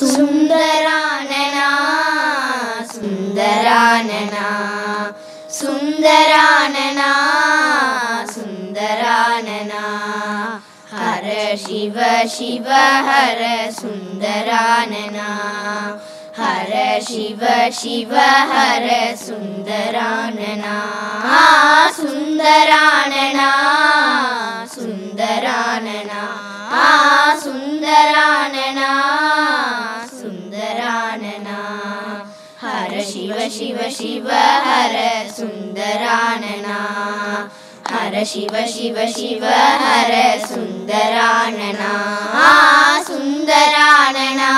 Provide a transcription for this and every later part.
सुन्दरानना सुन्दरानना सुन्दरानना सुन्दरानना। हर शिव शिव हर सुन्दरानना। हर शिव शिव हर सुन्दरानना। सुन्दरानना सुन्दरानना। सुन्दरानना शिव शिव शिव हर सुन्दरानना। हर शिव शिव शिव हर सुन्दरानना। सुन्दरानना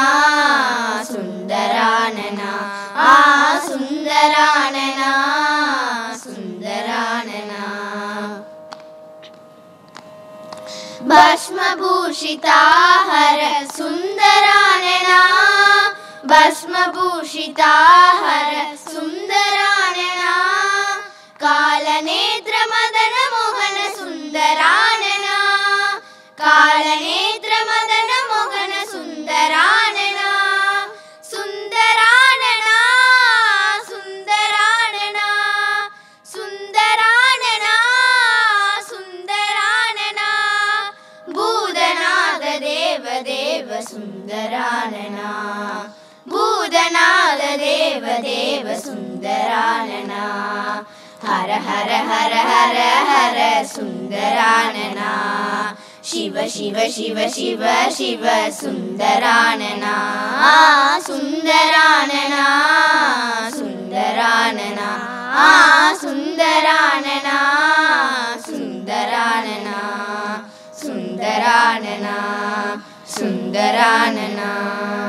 सुन्दरानना। सुन्दरानना भस्मभूषिता हर सुन्दरानना भस्मभूषिता हर सुन्दरानना। कालनेत्रमदन मोहन सुन्दरानना। कालनेत्रमदन मोहन सुन्दरानना। सुन्दरानना सुन्दरानना। सुन्दरानना सुन्दरानना। भूतनाद देव देव सुन्दरानना भूतनाद देव देव सुन्दरानना। हर हर हर हर हर सुन्दरानना। शिव शिव शिव शिव शिव सुन्दरानना। सुन्दरानना सुन्दरानना। सुन्दरानना सुन्दरानना। सुन्दरानना सुन्दरानना